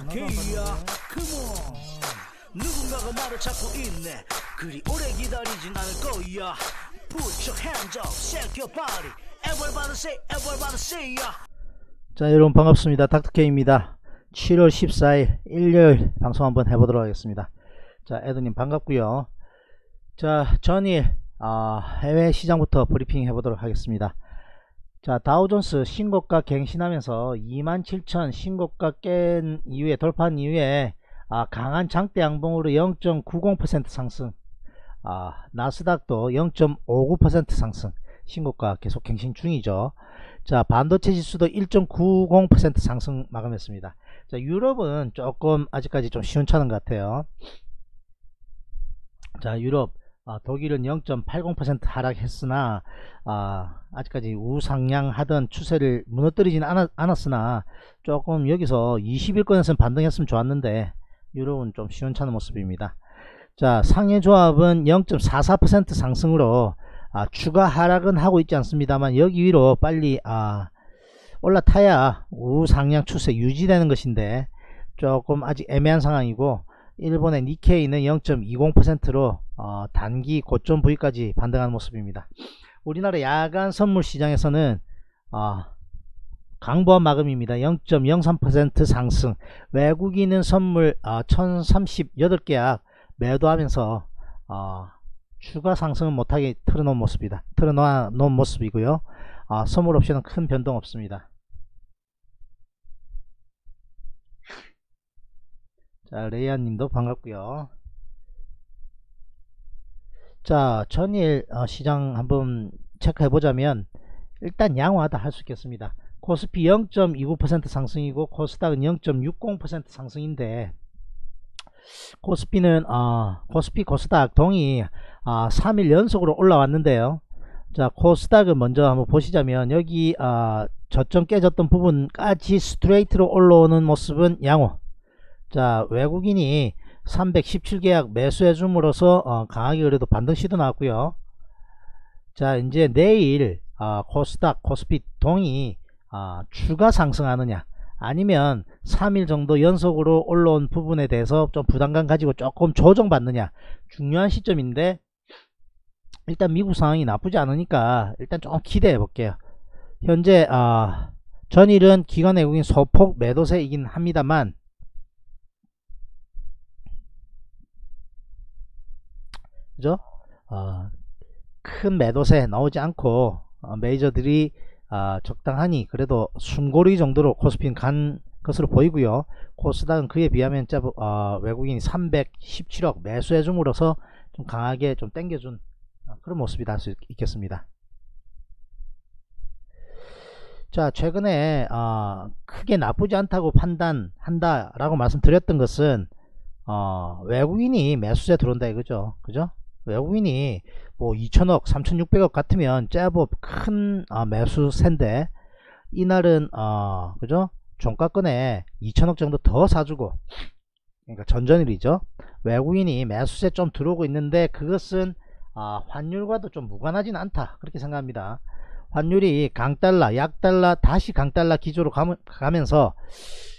닥터케이야. 컴온 누군가가 나를 찾고 있네. 그리 오래 기다리진 않을 거야. Put your hands up, shake your body. Everybody say, everybody say ya. 자 여러분 반갑습니다. 닥터케이입니다. 7월 14일 일요일 방송 한번 해보도록 하겠습니다. 자 에드님 반갑고요. 자 전일 아, 해외 시장부터 브리핑 해보도록 하겠습니다 자 다우존스 신고가 갱신하면서 27,000 신고가 깬 이후에 돌파한 이후에 아, 강한 장대 양봉으로 0.90% 상승. 아, 나스닥도 0.59% 상승. 신고가 계속 갱신 중이죠. 자 반도체 지수도 1.90% 상승 마감했습니다. 자 유럽은 조금 아직까지 좀 시원찮은 것 같아요. 자 유럽 아, 독일은 0.80% 하락했으나 아, 아직까지 우상향하던 추세를 무너뜨리지는 않았, 않았으나 조금 여기서 20일권에서는 반등했으면 좋았는데 유럽은 좀 시원찮은 모습입니다. 자 상해 조합은 0.44% 상승으로 아, 추가 하락은 하고 있지 않습니다만 여기 위로 빨리 아, 올라타야 우상향 추세 유지되는 것인데 조금 아직 애매한 상황이고 일본의 니케이는 0.20%로 어, 단기 고점 부위까지 반등하는 모습입니다. 우리나라 야간 선물 시장에서는 어, 강보한 마감입니다. 0.03% 상승 외국인은 선물 어, 1038개약 매도하면서 어, 추가 상승은 못하게 틀어놓은 모습이다. 틀어놓은 모습이고요. 아, 선물 옵션은 큰 변동 없습니다. 자, 레이아님도 반갑고요. 자, 전일 어, 시장 한번 체크해 보자면 일단 양호하다 할 수 있겠습니다. 코스피 0.29% 상승이고 코스닥은 0.60% 상승인데 코스피는 어, 코스피 코스닥 동이 어, 3일 연속으로 올라왔는데요. 자 코스닥을 먼저 한번 보시자면 여기 어, 저점 깨졌던 부분까지 스트레이트로 올라오는 모습은 양호. 자 외국인이 317계약 매수해 줌으로써 어, 강하게 그래도 반등 시도 나왔고요. 자 이제 내일 어, 코스닥 코스피 동이 어, 추가 상승하느냐 아니면 3일 정도 연속으로 올라온 부분에 대해서 좀 부담감 가지고 조금 조정받느냐 중요한 시점인데 일단 미국 상황이 나쁘지 않으니까 일단 좀 기대해 볼게요 현재 어, 전일은 기관 외국인 소폭 매도세이긴 합니다만 그죠 어, 큰 매도세 나오지 않고 어, 메이저들이 아, 적당하니 그래도 숨고리 정도로 코스피는 간 것으로 보이고요. 코스닥은 그에 비하면 어, 외국인이 317억 매수해 줌으로써 좀 강하게 좀 땡겨준 어, 그런 모습이 날수 있겠습니다. 자 최근에 어, 크게 나쁘지 않다고 판단한다 라고 말씀드렸던 것은 어, 외국인이 매수세 들어온다 이거죠 그죠 외국인이 뭐 2천억 3,600억 같으면 제법 큰 어, 매수세인데 이날은 어, 그죠? 종가권에 2천억 정도 더 사주고 그러니까 전전일이죠. 외국인이 매수세 좀 들어오고 있는데 그것은 어, 환율과도 좀 무관하진 않다. 그렇게 생각합니다. 환율이 강달러 약달러 다시 강달러 기조로 가면서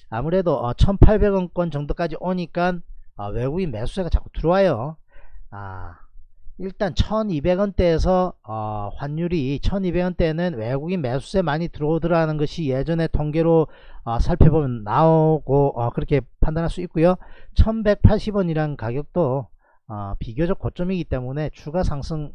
아무래도 어, 1800원권 정도까지 오니까 어, 외국인 매수세가 자꾸 들어와요. 아 일단 1200원대에서 어, 환율이 1200원대는 외국인 매수세 많이 들어오더라는 것이 예전에 통계로 어, 살펴보면 나오고 어, 그렇게 판단할 수 있고요. 1180원이란 가격도 어, 비교적 고점이기 때문에 추가 상승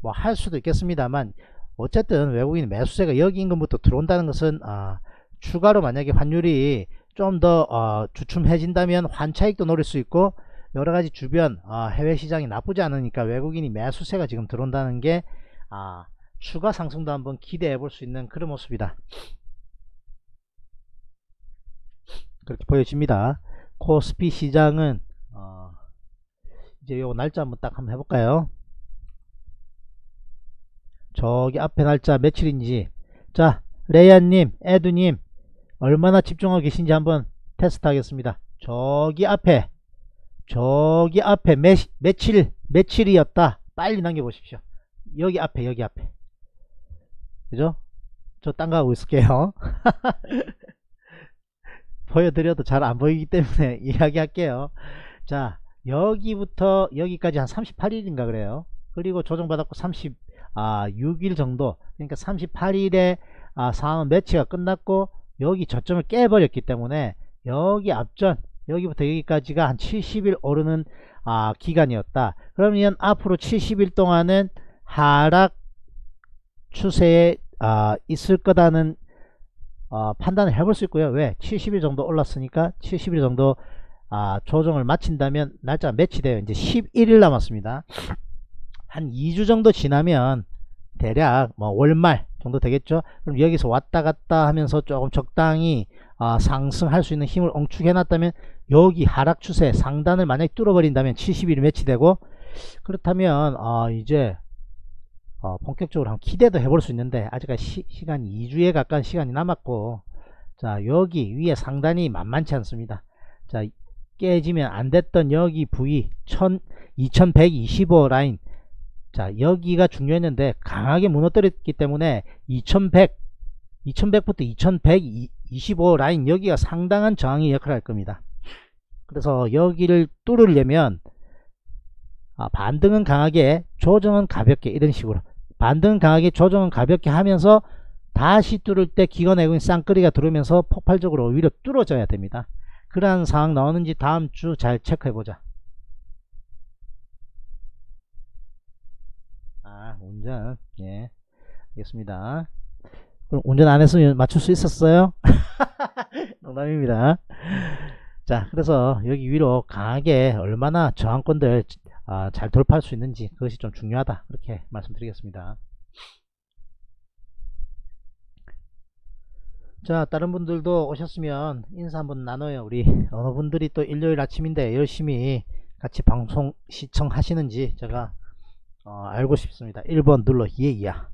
뭐 할 수도 있겠습니다만 어쨌든 외국인 매수세가 여기 인근부터 들어온다는 것은 어, 추가로 만약에 환율이 좀더 어, 주춤해진다면 환차익도 노릴 수 있고 여러가지 주변 어, 해외 시장이 나쁘지 않으니까 외국인이 매수세가 지금 들어온다는 게 아, 추가 상승도 한번 기대해 볼 수 있는 그런 모습이다. 그렇게 보여집니다. 코스피 시장은 어, 이제 요 날짜 한번 딱 한번 해볼까요? 저기 앞에 날짜 며칠인지. 자 레이아님 에두님 얼마나 집중하고 계신지 한번 테스트 하겠습니다. 저기 앞에 저기 앞에 매, 며칠 며칠이었다. 빨리 남겨보십시오. 여기 앞에 여기 앞에. 그죠? 저 딴 거 하고 있을게요. 보여드려도 잘 안 보이기 때문에 이야기할게요. 자, 여기부터 여기까지 한 38일인가 그래요. 그리고 조정받았고 36일 정도, 그러니까 38일에 아, 상황은 매치가 끝났고 여기 저점을 깨버렸기 때문에 여기 앞전 여기부터 여기까지가 한 70일 오르는 아, 기간이었다. 그러면 앞으로 70일 동안은 하락 추세에 아, 있을 거다는 어, 판단을 해볼 수 있고요. 왜? 70일 정도 올랐으니까 70일 정도 아, 조정을 마친다면 날짜가 매치돼요. 이제 11일 남았습니다. 한 2주 정도 지나면 대략 뭐 월말 정도 되겠죠. 그럼 여기서 왔다 갔다 하면서 조금 적당히 아, 상승할 수 있는 힘을 엉축해 놨다면 여기 하락 추세 상단을 만약에 뚫어버린다면 70일이 매치되고 그렇다면 아, 이제 어, 본격적으로 한번 기대도 해볼 수 있는데 아직까지 시, 간 2주에 가까운 시간이 남았고 자 여기 위에 상단이 만만치 않습니다. 자 깨지면 안 됐던 여기 부위 1000, 2125 라인. 자 여기가 중요했는데 강하게 무너뜨렸기 때문에 2100 2100부터 2125 라인 여기가 상당한 저항의 역할을 할 겁니다 그래서 여기를 뚫으려면 아, 반등은 강하게 조정은 가볍게 이런 식으로. 반등은 강하게 조정은 가볍게 하면서 다시 뚫을 때 기관 내국인 쌍끌이가 들어오면서 폭발적으로 오히려 뚫어져야 됩니다. 그러한 상황 나오는지 다음 주 잘 체크해 보자. 아 운전. 예. 알겠습니다. 그럼 운전 안 했으면 맞출 수 있었어요? 농담입니다 자 그래서 여기 위로 강하게 얼마나 저항권들 아, 잘 돌파할 수 있는지 그것이 좀 중요하다. 그렇게 말씀드리겠습니다. 자 다른 분들도 오셨으면 인사 한번 나눠요. 우리 어느 분들이 또 일요일 아침인데 열심히 같이 방송 시청하시는지 제가 어, 알고 싶습니다. 1번 눌러 예야.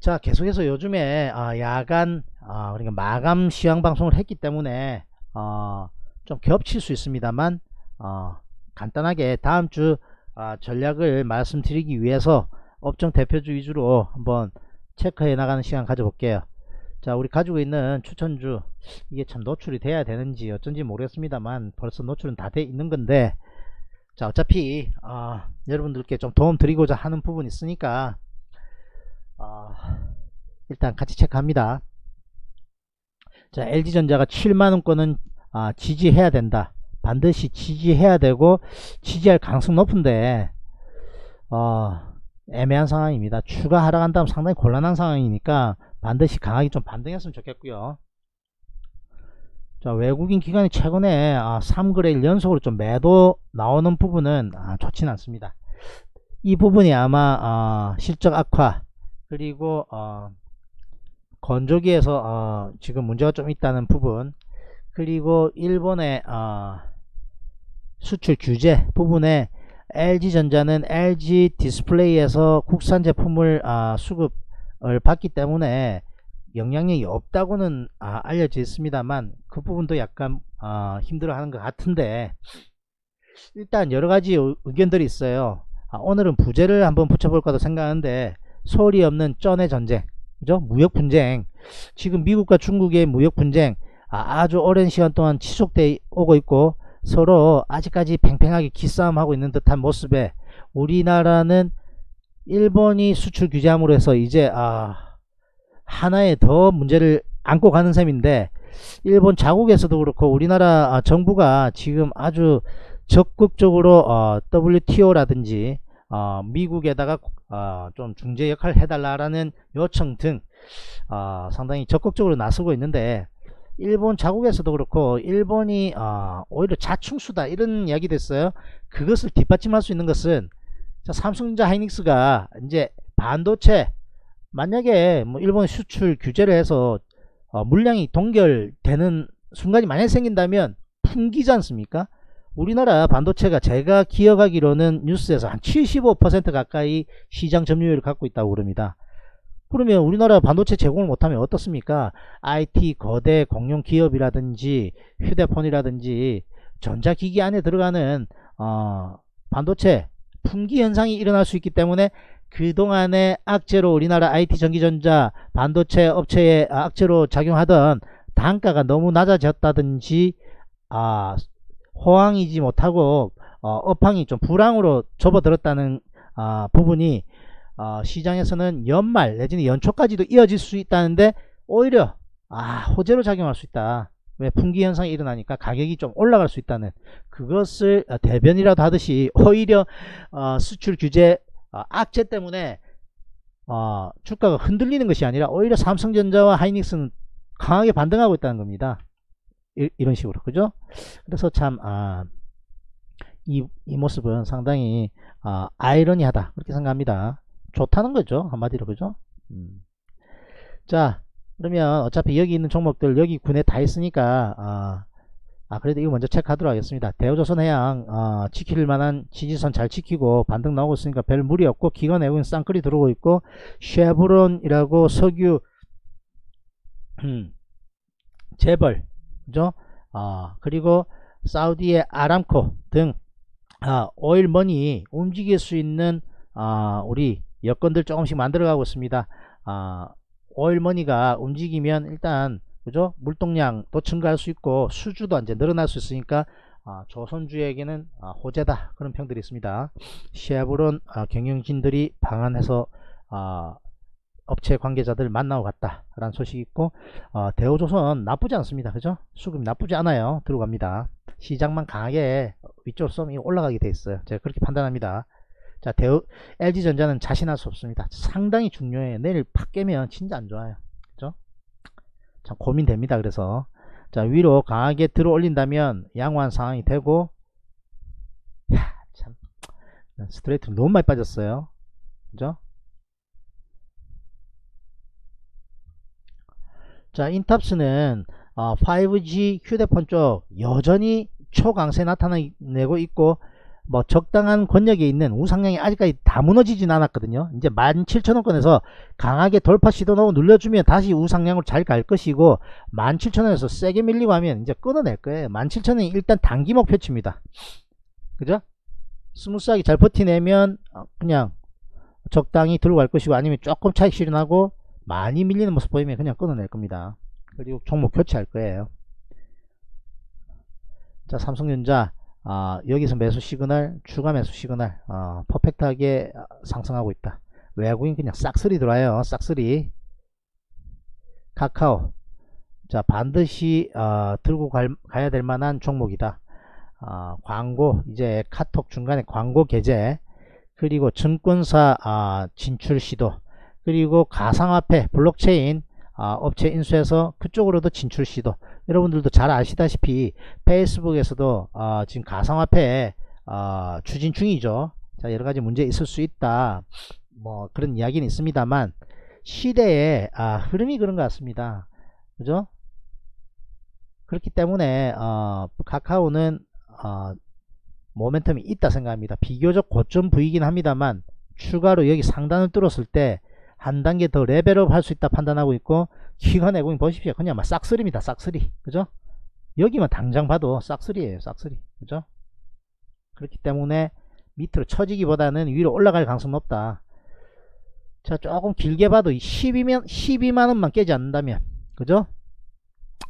자 계속해서 요즘에 아, 야간 아, 그러니까 마감 시황 방송을 했기 때문에 어, 좀 겹칠 수 있습니다만 어, 간단하게 다음주 아, 전략을 말씀드리기 위해서 업종 대표주 위주로 한번 체크해 나가는 시간 가져볼게요. 자 우리 가지고 있는 추천주 이게 참 노출이 돼야 되는지 어쩐지 모르겠습니다만 벌써 노출은 다 돼 있는 건데 자 어차피 어, 여러분들께 좀 도움 드리고자 하는 부분이 있으니까 어, 일단 같이 체크합니다 자 LG전자가 7만원권은 아, 지지해야 된다 반드시 지지해야 되고 지지할 가능성 높은데 어, 애매한 상황입니다. 추가 하락한다면 상당히 곤란한 상황이니까 반드시 강하게 좀 반등했으면 좋겠고요. 자 외국인 기관이 최근에 아, 3거래일 연속으로 좀 매도 나오는 부분은 아, 좋지는 않습니다. 이 부분이 아마 어, 실적 악화 그리고 어, 건조기에서 어, 지금 문제가 좀 있다는 부분. 그리고 일본의 어, 수출 규제 부분에 LG전자는 LG 디스플레이에서 국산 제품을 아, 수급을 받기 때문에 영향력이 없다고는 아, 알려져 있습니다만 그 부분도 약간 아, 힘들어하는 것 같은데 일단 여러가지 의견들이 있어요. 아, 오늘은 부제를 한번 붙여볼까도 생각하는데 소리 없는 쩐의 전쟁 그죠? 무역 분쟁. 지금 미국과 중국의 무역 분쟁 아, 아주 오랜 시간 동안 지속돼 오고 있고 서로 아직까지 팽팽하게 기싸움하고 있는 듯한 모습에 우리나라는 일본이 수출 규제함으로 해서 이제 아 하나의 더 문제를 안고 가는 셈인데 일본 자국에서도 그렇고 우리나라 아, 정부가 지금 아주 적극적으로 어, WTO라든지 어, 미국에다가 어, 좀 중재 역할을 해달라라는 요청 등 어, 상당히 적극적으로 나서고 있는데 일본 자국에서도 그렇고 일본이 어, 오히려 자충수다 이런 이야기 됐어요. 그것을 뒷받침할 수 있는 것은 자, 삼성전자 하이닉스가 이제 반도체 만약에 뭐 일본 수출 규제를 해서 어, 물량이 동결되는 순간이 만약 생긴다면 풍기지 않습니까 우리나라 반도체가 제가 기억하기로는 뉴스에서 한 75% 가까이 시장 점유율을 갖고 있다고 그럽니다 그러면 우리나라 반도체 제공을 못하면 어떻습니까? IT 거대 공룡 기업이라든지 휴대폰이라든지 전자기기 안에 들어가는 어, 반도체 품귀 현상이 일어날 수 있기 때문에 그동안에 악재로 우리나라 IT 전기전자 반도체 업체에 악재로 작용하던 다 단가가 너무 낮아졌다든지 아 호황이지 못하고 어, 업황이 좀 불황으로 접어들었다는 아, 부분이 어, 시장에서는 연말 내지는 연초까지도 이어질 수 있다는데 오히려 아 호재로 작용할 수 있다. 왜 풍기 현상이 일어나니까 가격이 좀 올라갈 수 있다는 그것을 어, 대변이라도 하듯이 오히려 어, 수출 규제 어, 악재 때문에 어, 주가가 흔들리는 것이 아니라 오히려 삼성전자와 하이닉스는 강하게 반등하고 있다는 겁니다. 이, 런 식으로 그죠? 그래서 참 아, 이, 이 모습은 상당히 아, 아이러니하다 그렇게 생각합니다. 좋다는 거죠 한마디로 그죠? 음. 자 그러면 어차피 여기 있는 종목들 여기 군에 다 있으니까 아, 아 그래도 이거 먼저 체크하도록 하겠습니다. 대우조선해양 어, 지킬 만한 지지선 잘 지키고 반등 나오고 있으니까 별 무리 없고 기관 외국인 쌍끌이 들어오고 있고 쉐브론이라고 석유 음, 재벌 그죠? 아 그리고 사우디의 아람코 등 아, 오일머니 움직일 수 있는 아, 우리 여건들 조금씩 만들어가고 있습니다. 아, 오일머니가 움직이면 일단 그죠? 물동량도 증가할 수 있고 수주도 이제 늘어날 수 있으니까 아, 조선주에게는 아, 호재다 그런 평들이 있습니다. 쉐브론 아, 경영진들이 방한해서 아, 업체 관계자들 만나고 갔다라는 소식이 있고 어, 대우조선 나쁘지 않습니다. 그죠? 수급 나쁘지 않아요. 들어갑니다. 시장만 강하게 위쪽으로 쏘면 올라가게 돼 있어요. 제가 그렇게 판단합니다. 자, 대우 LG전자는 자신할 수 없습니다. 상당히 중요해요. 내일 팍 깨면 진짜 안 좋아요. 그죠? 참 고민됩니다. 그래서 자 위로 강하게 들어 올린다면 양호한 상황이 되고 야, 참 스트레이트 너무 많이 빠졌어요. 그죠? 자 인탑스는 어, 5G 휴대폰 쪽 여전히 초강세 나타내고 있고 뭐 적당한 권역에 있는 우상향이 아직까지 다 무너지진 않았거든요. 이제 17,000원권에서 강하게 돌파 시도 나고 눌러주면 다시 우상향으로 잘 갈 것이고 17,000원에서 세게 밀리고 하면 이제 끊어낼 거예요. 17,000원이 일단 단기 목표치입니다. 그죠? smooth하게 잘 버티내면 어, 그냥 적당히 들고 갈 것이고 아니면 조금 차익 실현하고 많이 밀리는 모습 보이면 그냥 끊어낼 겁니다. 그리고 종목 교체할 거예요. 자, 삼성전자 아, 여기서 매수 시그널, 추가 매수 시그널 어, perfect하게 상승하고 있다. 외국인 그냥 싹쓸이 들어와요. 싹쓸이. 카카오. 자, 반드시 어, 들고 갈, 가야 될 만한 종목이다. 어, 광고, 이제 카톡 중간에 광고 게재, 그리고 증권사 어, 진출 시도, 그리고 가상화폐 블록체인 어, 업체 인수해서 그쪽으로도 진출 시도. 여러분들도 잘 아시다시피 페이스북에서도 어, 지금 가상화폐 어, 추진 중이죠. 자 여러가지 문제 있을 수 있다. 뭐 그런 이야기는 있습니다만 시대의 아, 흐름이 그런 것 같습니다. 그죠? 그렇기 때문에 어, 카카오는 어, 모멘텀이 있다 생각합니다. 비교적 고점 부이긴 합니다만 추가로 여기 상단을 뚫었을 때 한 단계 더 레벨업 할 수 있다 판단하고 있고 기관 내공인 보십시오. 그냥 막 싹쓸이입니다. 싹쓸이. 그죠? 여기만 당장 봐도 싹쓸이에요 싹쓸이. 그죠? 그렇기 때문에 밑으로 처지기보다는 위로 올라갈 가능성 높다. 자 조금 길게 봐도 12만 12만원만 깨지 않는다면 그죠?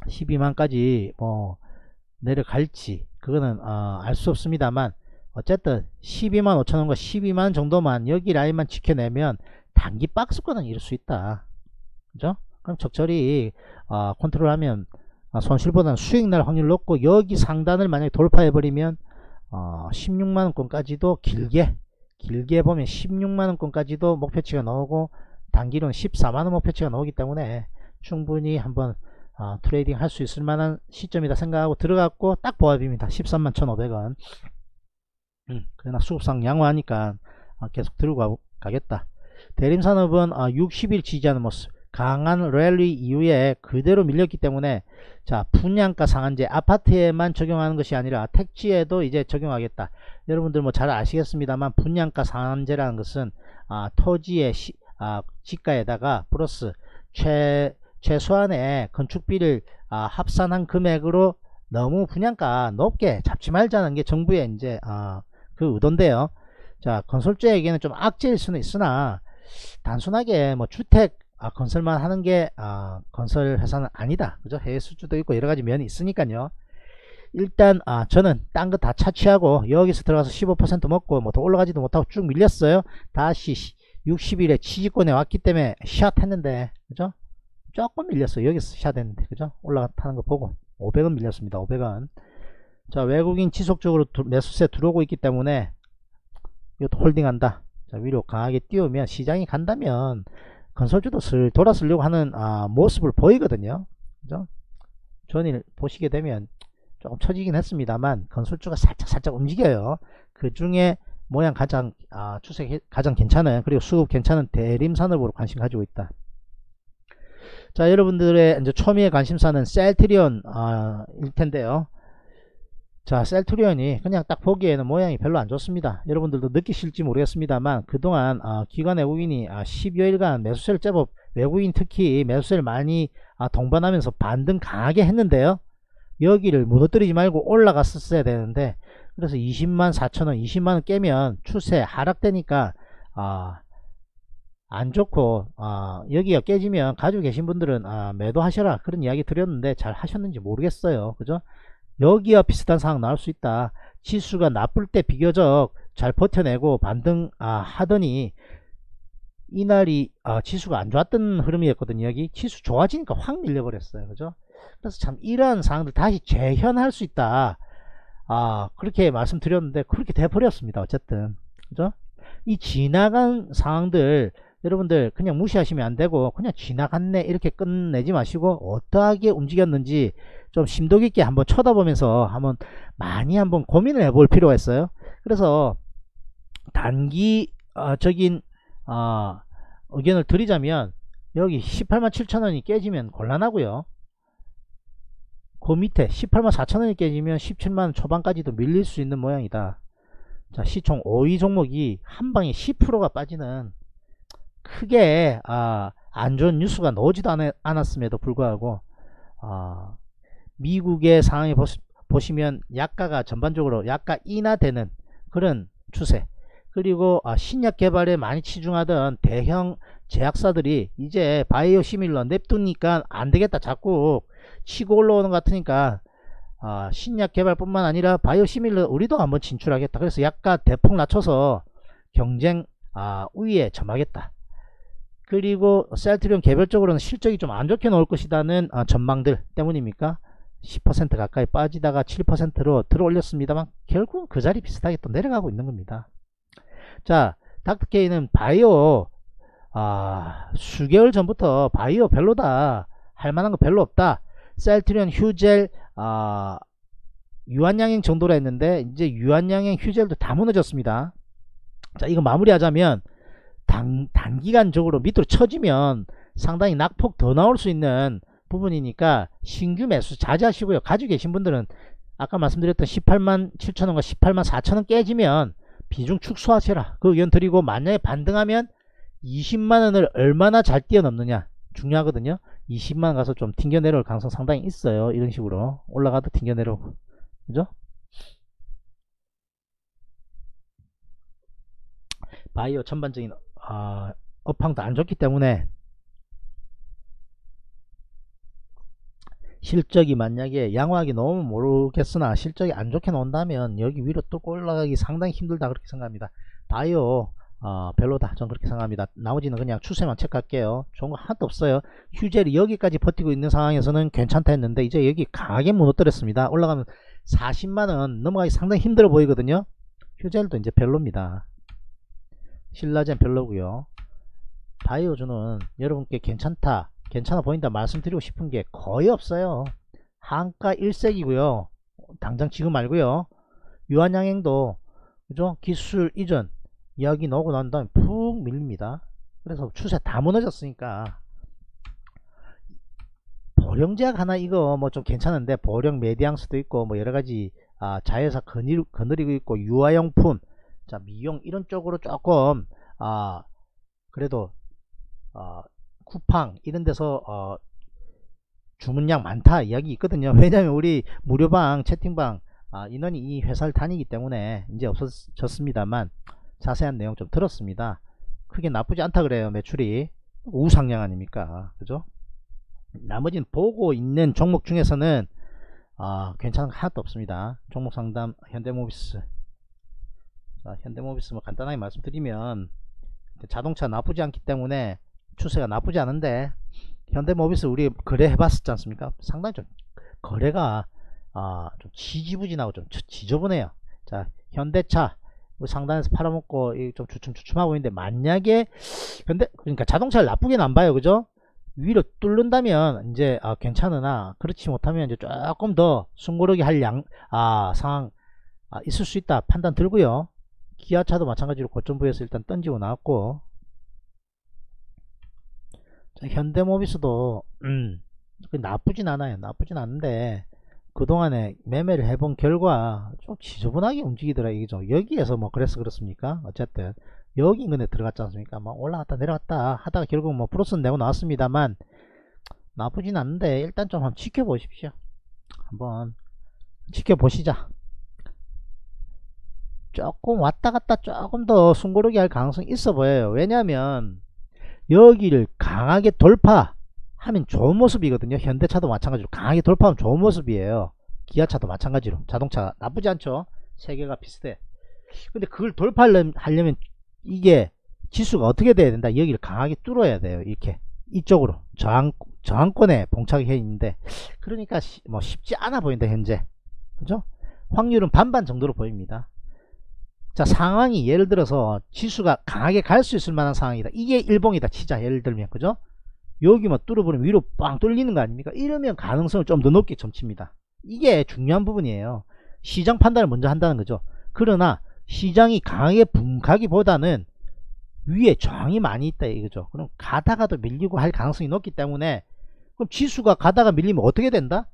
12만까지 뭐 내려갈지 그거는 어, 알 수 없습니다만 어쨌든 12만 5천원과 12만 정도만 여기 라인만 지켜내면 단기 박스권은 이룰 수 있다. 그죠? 그럼 적절히 어, 컨트롤하면 어, 손실보다는 수익 날 확률 높고 여기 상단을 만약에 돌파해버리면 어, 16만원권까지도 길게 길게 보면 16만원권까지도 목표치가 나오고 단기로는 14만원 목표치가 나오기 때문에 충분히 한번 어, trading 할 수 있을 만한 시점이다 생각하고 들어갔고 딱 보합입니다 13만 1500원 음, 그러나 수급상 양호하니까 어, 계속 들고 가겠다 대림산업은 60일 어, 지지하는 모습 강한 랠리 이후에 그대로 밀렸기 때문에 자 분양가 상한제 아파트에만 적용하는 것이 아니라 택지에도 이제 적용하겠다. 여러분들 뭐 잘 아시겠습니다만 분양가 상한제라는 것은 아, 토지의 시, 아, 지가에다가 플러스 최, 최소한의 건축비를 아, 합산한 금액으로 너무 분양가 높게 잡지 말자는 게 정부의 이제 아, 그 의도인데요. 자 건설주에게는 좀 악재일 수는 있으나 단순하게 뭐 주택 아, 건설만 하는 게 아, 건설 회사는 아니다. 그죠? 해외 수주도 있고 여러 가지 면이 있으니까요. 일단 아, 저는 딴 거 다 차치하고 여기서 들어가서 15% 먹고 뭐 더 올라가지도 못하고 쭉 밀렸어요. 다시 60일에 취직권에 왔기 때문에 샷 했는데 그죠? 조금 밀렸어요. 여기서 샷 했는데 그죠? 올라타는 거 보고 500원 밀렸습니다. 500원. 자 외국인 지속적으로 두, 매수세 들어오고 있기 때문에 이것도 홀딩한다. 자 위로 강하게 띄우면 시장이 간다면 건설주도 슬 돌아서려고 하는 아, 모습을 보이거든요. 그죠? 전일 보시게 되면 조금 처지긴 했습니다만 건설주가 살짝 살짝 움직여요. 그 중에 모양 가장 아, 추세 가장 괜찮은 그리고 수급 괜찮은 대림산업으로 관심 가지고 있다. 자 여러분들의 이제 초미의 관심사는 셀트리온 아, 일 텐데요. 자 셀트리온이 그냥 딱 보기에는 모양이 별로 안 좋습니다. 여러분들도 느끼실지 모르겠습니다만 그동안 아, 기관 외국인이 아, 12여일간 매수세를 제법 외국인 특히 매수세를 많이 아, 동반하면서 반등 강하게 했는데요. 여기를 무너뜨리지 말고 올라갔었어야 되는데 그래서 20만 4천원 20만원 깨면 추세 하락되니까 아, 안 좋고 아, 여기가 깨지면 가지고 계신 분들은 아, 매도하셔라 그런 이야기 드렸는데 잘 하셨는지 모르겠어요. 그죠 여기와 비슷한 상황 나올 수 있다. 지수가 나쁠 때 비교적 잘 버텨내고 반등 아, 하더니 이날이 아, 지수가 안 좋았던 흐름이었거든요. 여기 지수 좋아지니까 확 밀려버렸어요. 그죠? 그래서 참 이러한 상황들 다시 재현할 수 있다. 아 그렇게 말씀드렸는데 그렇게 돼버렸습니다. 어쨌든 그죠? 이 지나간 상황들 여러분들 그냥 무시하시면 안되고 그냥 지나갔네 이렇게 끝내지 마시고 어떠하게 움직였는지 좀 심도 깊게 한번 쳐다보면서 한번 많이 한번 고민을 해볼 필요가 있어요. 그래서 단기적인 어, 의견을 드리자면 여기 18만 7천원이 깨지면 곤란하고요. 그 밑에 18만 4천원이 깨지면 17만 초반까지도 밀릴 수 있는 모양이다. 자 시총 5위 종목이 한방에 10%가 빠지는 크게 아, 안 좋은 뉴스가 나오지도 않았음에도 불구하고 아, 미국의 상황이 보시, 면 약가가 전반적으로 약가 인하되는 그런 추세. 그리고 아, 신약 개발에 많이 치중하던 대형 제약사들이 이제 바이오 시밀러 냅두니까 안되겠다. 자꾸 치고 올라오는 것 같으니까 아, 신약 개발뿐만 아니라 바이오 시밀러 우리도 한번 진출하겠다. 그래서 약간 대폭 낮춰서 경쟁 아, 우위에 점하겠다. 그리고 셀트리온 개별적으로는 실적이 좀 안 좋게 나올 것이라는 아, 전망들 때문입니까? 10% 가까이 빠지다가 7%로 들어 올렸습니다만 결국은 그 자리 비슷하게 또 내려가고 있는 겁니다. 자, 닥터케이는 바이오 아, 수개월 전부터 바이오 별로다. 할 만한 거 별로 없다. 셀트리온 휴젤 아, 유한양행 정도로 했는데 이제 유한양행 휴젤도 다 무너졌습니다. 자, 이거 마무리하자면 단, 단기간적으로 밑으로 쳐지면 상당히 낙폭 더 나올 수 있는 부분이니까 신규 매수 자제하시고요. 가지고 계신 분들은 아까 말씀드렸던 18만 7천원과 18만 4천원 깨지면 비중 축소하셔라. 그 의견 드리고 만약에 반등하면 20만원을 얼마나 잘 뛰어넘느냐 중요하거든요. 20만원 가서 좀 튕겨 내려올 가능성 상당히 있어요. 이런 식으로 올라가도 튕겨 내려오고 그죠? 바이오 전반적인 어, 업황도 안 좋기 때문에 실적이 만약에 양호하게 너무 모르겠으나 실적이 안 좋게 나온다면 여기 위로 또 올라가기 상당히 힘들다 그렇게 생각합니다. 바이오 어, 별로다. 전 그렇게 생각합니다. 나머지는 그냥 추세만 체크할게요. 좋은 거 하나도 없어요. 휴젤이 여기까지 버티고 있는 상황에서는 괜찮다 했는데 이제 여기 강하게 무너뜨렸습니다. 올라가면 40만원 넘어가기 상당히 힘들어 보이거든요. 휴젤도 이제 별로입니다. 신라젠 별로고요. 바이오주는 여러분께 괜찮다 괜찮아 보인다 말씀드리고 싶은 게 거의 없어요. 한가 1색이고요. 당장 지금 말고요. 유한양행도 그죠? 기술 이전 이야기 나오고 난 다음에 푹 밀립니다. 그래서 추세 다 무너졌으니까. 보령제약 하나 이거 뭐 좀 괜찮은데 보령 메디앙스도 있고 뭐 여러가지 아, 자회사 거느리, 거느리고 있고 유아용품 자 미용 이런 쪽으로 조금 아 그래도 어, 쿠팡 이런 데서 어, 주문량 많다 이야기 있거든요 왜냐면 우리 무료방 채팅방 아, 인원이 이 회사를 다니기 때문에 이제 없어졌습니다만 자세한 내용 좀 들었습니다 크게 나쁘지 않다 그래요 매출이 우상향 아닙니까? 그죠? 나머지는 보고 있는 종목 중에서는 아, 괜찮은 거 하나도 없습니다. 종목 상담 현대모비스. 자, 현대모비스 뭐 간단하게 말씀드리면 자동차 나쁘지 않기 때문에 추세가 나쁘지 않은데 현대모비스 우리 거래 해봤었지 않습니까? 상당히 좀 거래가 아, 좀 지지부진하고 좀 지저분해요. 자, 현대차 뭐 상단에서 팔아먹고 좀 주춤주춤하고 있는데 만약에 근데 그러니까 자동차를 나쁘게는 안 봐요, 그죠? 위로 뚫는다면 이제 아, 괜찮으나 그렇지 못하면 이제 조금 더 숨고르기 할 양 아, 상황 아, 있을 수 있다 판단 들고요. 기아차도 마찬가지로 고점부에서 일단 던지고 나왔고 자, 현대모비스도 음, 나쁘진 않아요. 나쁘진 않은데 그동안에 매매를 해본 결과 좀 지저분하게 움직이더라 이거죠. 여기에서 뭐 그래서 그렇습니까? 어쨌든 여기 인근에 들어갔지 않습니까? 뭐 올라갔다 내려갔다 하다가 결국 뭐 플러스 내고 나왔습니다만 나쁘진 않은데 일단 좀 한번 지켜보십시오. 한번 지켜보시자. 조금 왔다 갔다 조금 더 숨고르기 할 가능성이 있어 보여요. 왜냐하면 여기를 강하게 돌파하면 좋은 모습이거든요. 현대차도 마찬가지로 강하게 돌파하면 좋은 모습이에요. 기아차도 마찬가지로 자동차 나쁘지 않죠. 세계가 비슷해. 근데 그걸 돌파하려면 이게 지수가 어떻게 돼야 된다. 여기를 강하게 뚫어야 돼요. 이렇게 이쪽으로 저항 저항권에 봉착해 있는데 그러니까 시, 뭐 쉽지 않아 보인다 현재. 그죠? 확률은 반반 정도로 보입니다. 자 상황이 예를 들어서 지수가 강하게 갈 수 있을 만한 상황이다. 이게 일봉이다 치자. 예를 들면 그죠? 여기만 뭐 뚫어버리면 위로 빵 뚫리는 거 아닙니까? 이러면 가능성을 좀 더 높게 점칩니다. 이게 중요한 부분이에요. 시장 판단을 먼저 한다는 거죠. 그러나 시장이 강하게 붕가기보다는 위에 저항이 많이 있다 이거죠. 그럼 가다가도 밀리고 할 가능성이 높기 때문에 그럼 지수가 가다가 밀리면 어떻게 된다?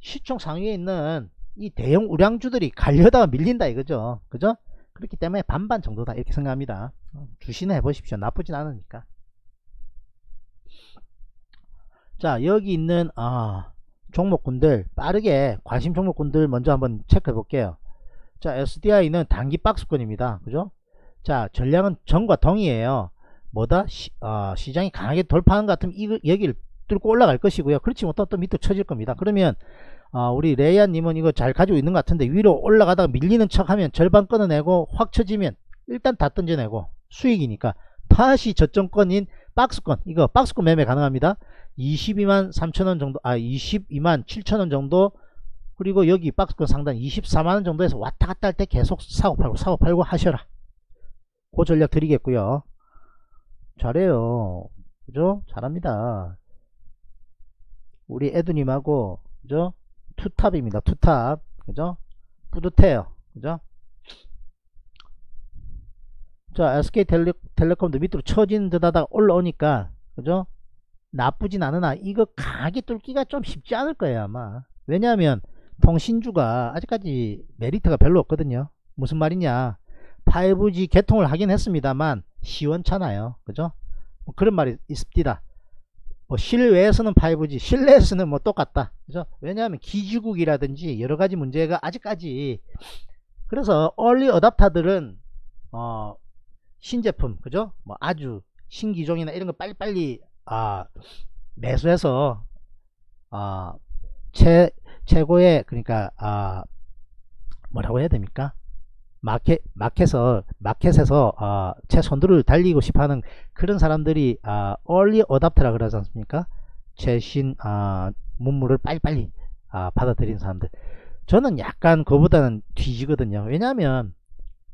시총 상위에 있는 이 대형 우량주들이 갈려다가 밀린다 이거죠. 그죠 그렇기 때문에 반반 정도다 이렇게 생각합니다. 주시는 해보십시오. 나쁘진 않으니까. 자 여기 있는 아, 종목군들 빠르게 관심 종목군들 먼저 한번 체크해 볼게요. 자 SDI는 단기 박스권입니다. 그죠? 자 전량은 전과 동이에요. 뭐다? 시, 어, 시장이 강하게 돌파하는 것 같으면 이, 여기를 뚫고 올라갈 것이고요. 그렇지 못하면 또 밑으로 쳐질 겁니다. 그러면 아, 우리 레이아님은 이거 잘 가지고 있는 것 같은데 위로 올라가다가 밀리는 척 하면 절반 끊어내고 확 쳐지면 일단 다 던져내고 수익이니까. 다시 저점권인 박스권. 이거 박스권 매매 가능합니다. 22만 3천원 정도 아 22만 7천원 정도. 그리고 여기 박스권 상단 24만원 정도에서 왔다 갔다 할 때 계속 사고 팔고 사고 팔고 하셔라. 그 전략 드리겠고요. 잘해요. 그죠? 잘합니다. 우리 에두님하고 그죠 투탑입니다. 투탑. 그죠? 뿌듯해요. 그죠? 자, SK텔레콤도 밑으로 처진 듯 하다가 올라오니까, 그죠? 나쁘진 않으나, 이거 강하게 뚫기가 좀 쉽지 않을 거예요, 아마. 왜냐하면, 통신주가 아직까지 메리트가 별로 없거든요. 무슨 말이냐. 5G 개통을 하긴 했습니다만, 시원찮아요. 그죠? 뭐 그런 말이 있습니다. 뭐 실외에서는 5G, 실내에서는 뭐 똑같다. 그죠? 왜냐하면 기지국이라든지 여러 가지 문제가 아직까지 그래서 얼리 어답터들은 어 신제품, 그죠? 뭐 아주 신기종이나 이런 거 빨리빨리 아 매수해서 아 최, 최고의 그러니까 아 뭐라고 해야 됩니까? 마켓, 마켓에서, 마켓에서, 어, 제 선두를 달리고 싶어 하는 그런 사람들이, 아, early adopter라 그러지 않습니까? 최신, 아, 문물을 빨리빨리, 아, 받아들이는 사람들. 저는 약간 그보다는 뒤지거든요. 왜냐하면,